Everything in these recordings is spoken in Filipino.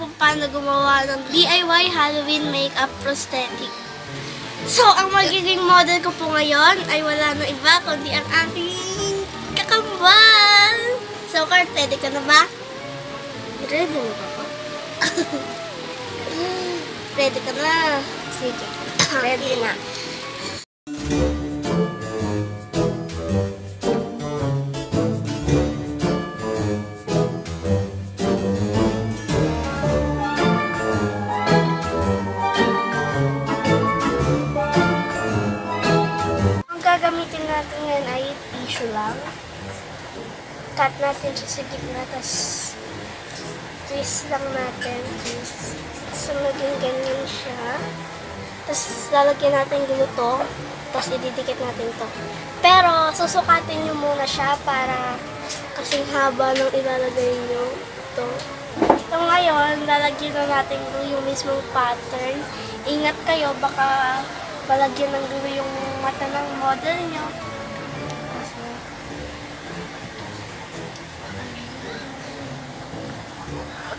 kung paano gumawa ng DIY Halloween makeup prosthetic. So, ang magiging model ko po ngayon ay wala na iba kundi ang aking kakambal. So, Kurt, ready ka na ba? Ready na ba po? ready ka na. Sige. Ready na. Natin ngayon ay tissue lang. Cut natin siya sa gitna, tapos twist lang natin. Twist. So, maging ganyan siya. Tapos, lalagyan natin gluto. Tapos, ididikit natin to. Pero, susukatin nyo muna siya para kasing haba ng ilalagay nyo ito. So, ngayon, lalagyan na natin yung mismong pattern. Ingat kayo, baka palagyan ng glue yung mata ng model nyo.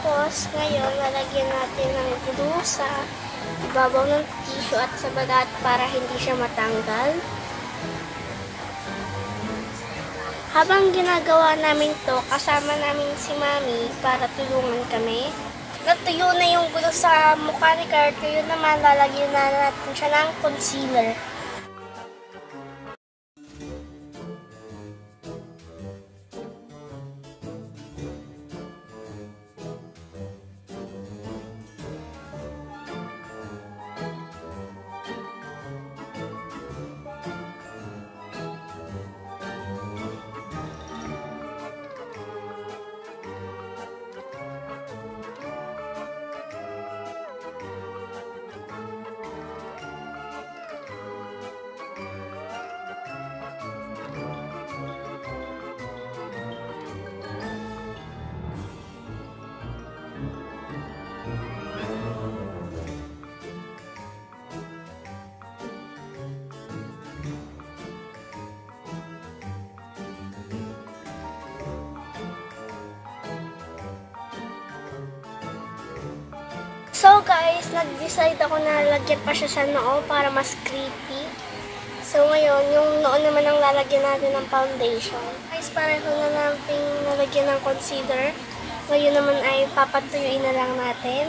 Tapos, ngayon, lalagyan natin ng glue sa ibabaw ng tissue at sa balat para hindi siya matanggal. Habang ginagawa namin to, kasama namin si Mami para tulungan kami. Natuyo na yung glue sa mukha ni Kurt, yun naman lalagyan na natin siya ng concealer. Guys, nag-decide ako na lagyan pa siya sa noo para mas creepy. So ngayon, yung noo naman ang lalagyan natin ng foundation. Guys, pareho na natin nalagyan ng concealer. Ngayon naman ay papatuyuin na lang natin.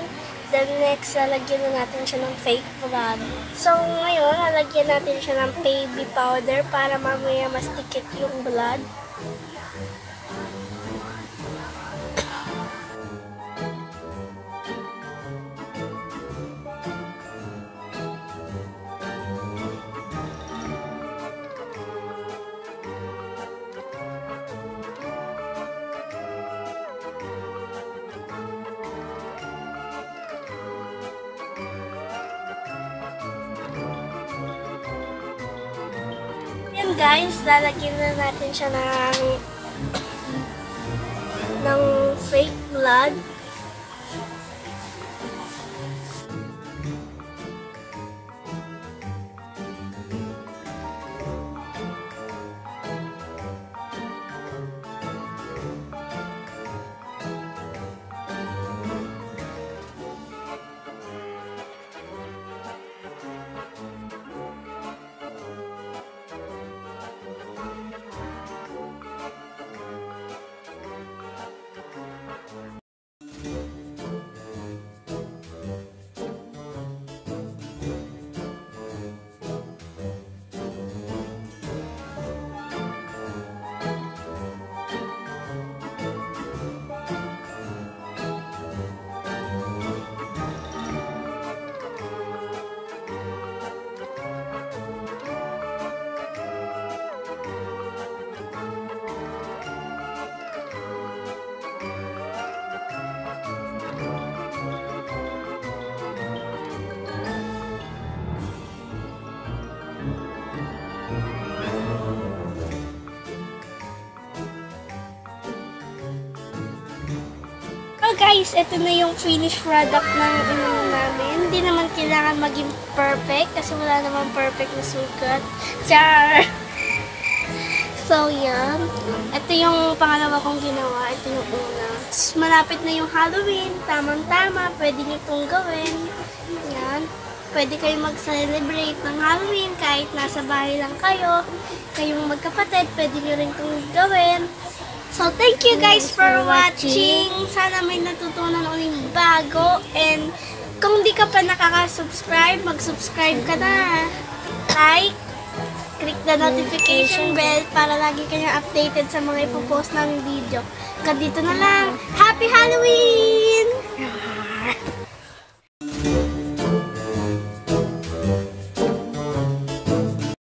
Then next, lalagyan na natin siya ng fake blood. So ngayon, lalagyan natin siya ng baby powder para mamaya mas tikit yung blood. Guys, lalagyan na natin siya ng ng fake blood. Guys, ito na yung finished product ng inano namin. Hindi naman kailangan maging perfect kasi wala naman perfect na sukat. Char! So, yan. Ito yung pangalawa kong ginawa. Ito yung una. Malapit na yung Halloween. Tamang-tama. Pwede nyo itong gawin. Yan. Pwede kayo mag-celebrate ng Halloween kahit nasa bahay lang kayo. Kayong magkapatid, pwede nyo rin itong gawin. So, thank you guys for watching. Sana may natutunan uling bago. And kung di ka pa nakaka-subscribe, mag-subscribe ka na. Like, click the notification bell para lagi kayong updated sa mga ipopost ng video. Hanggang dito na lang. Happy Halloween!